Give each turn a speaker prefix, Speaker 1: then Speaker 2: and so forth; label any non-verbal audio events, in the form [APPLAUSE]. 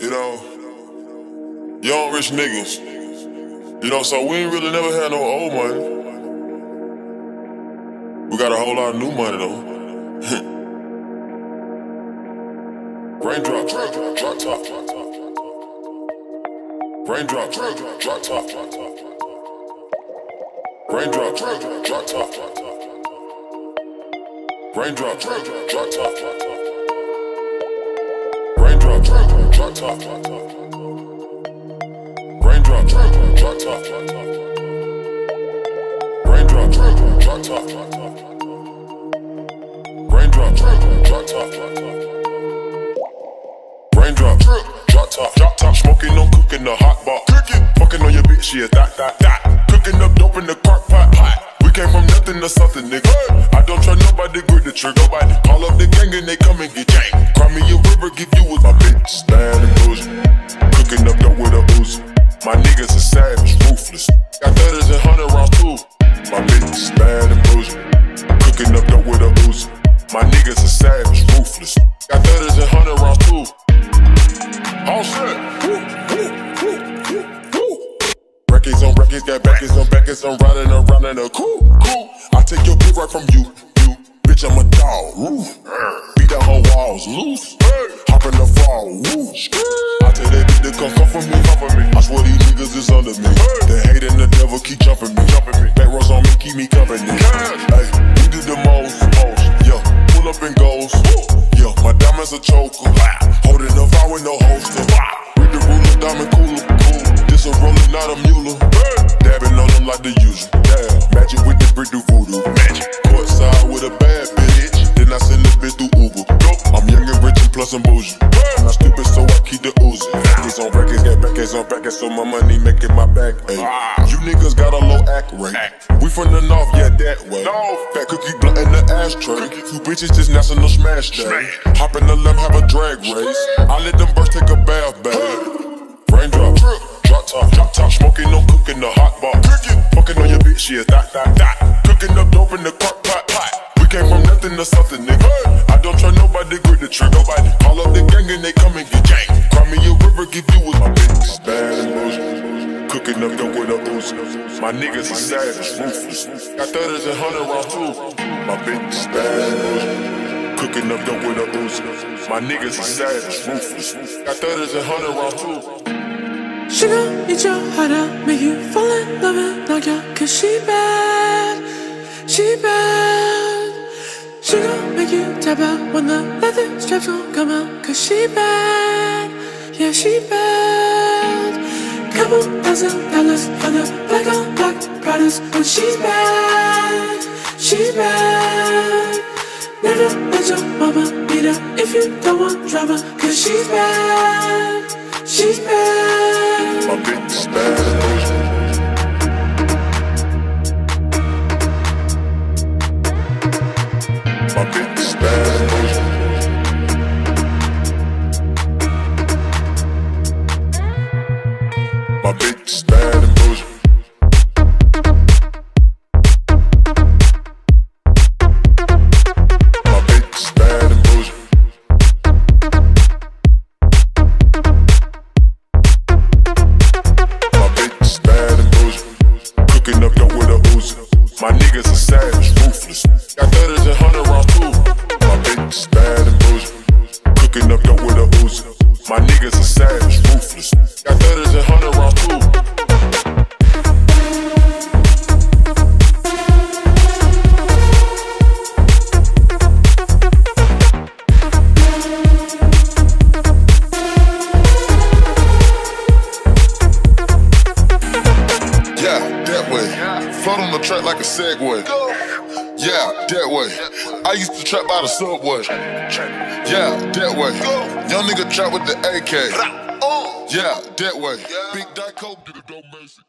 Speaker 1: You know, young rich niggas. You know, so we ain't really never had no old money. We got a whole lot of new money though. [LAUGHS] Raindrop, drop, drop top. Raindrop, drop, drop top. Raindrop, drop, drop top. Raindrop, drop, drop top. Raindrop, drop, drop top. Raindrop, drop, top. Raindrop, drop, top. Raindrop, drop, top. Raindrop, drop top, drop top, smoking on cooking the hot pot. Cooking, fucking on your bitch, yeah, that, that, that. Cooking up dope in the crock pot, pot. We came from nothing to something, nigga. I don't trust nobody, grip the trigger. Nobody Records on records, got backers on backers. I'm riding around in a cool, cool. I take your bitch right from you, you. Bitch, I'm a dog. Woo. Beat down her walls, loose. Hop in the fall, woo. I tell that bitch to come come for me, come for me. I swear these niggas is under me. The hate and the devil keep jumping me, jumping me. Back rows on me, keep me company. Hey, we did the most, most. Yeah, pull up and goes. Yeah, my diamonds a choker. Holding the fire with no holster. Diamond cooler. Cool. This a roller, not a mule. Dabbing on them like the usual. Magic with the brick do voodoo. Magic. Court side with a bad bitch. Then I send the bitch through Uber. I'm young and rich and plus I'm bougie. I'm not stupid, so I keep the Uzi. Records on records, got records on records, so my money making my back. Ay. You niggas got a low act rate. We from the north, yeah, that way. Fat cookie blunt in the ashtray. Two bitches just national smash day. Hop in the limb, have a drag race. I let them birds take a bath, babe. Raindrop, drop top, smoking, no cooking the hot bar. Fucking on your bitch, yeah, that, that, that. Cooking up dope in the crock pot, pot. We came from nothing to something, nigga. I don't trust nobody, grip the trigger. Nobody call up the gang and they come and get gang. Cry me a river, give you with my bitch. Bad and. Cooking up dope with a Uzi. My niggas are savage, ruthless. Got thudders and hundred rounds too. My bitch bad and. Cooking up dope with a Uzi. My niggas are savage, ruthless. Got thudders and hundred rounds too.
Speaker 2: She gon' eat your heart out, make you fall in love and knock out. Cause she bad, she bad. She gon' make you tap out when the leather straps gon' come out. Cause she bad, yeah, she bad. Couple thousand dollars for the black on black products. when she's bad, she's bad. Never let your mama beat her if you don't want drama. Cause she's bad, she's bad.
Speaker 1: Niggas are savage, Float on the track like a Segway. Yeah, that way. I used to trap by the subway. Yeah, that way. Young nigga trap with the AK. Yeah, that way. Big Dyke Coke did a dope Mason.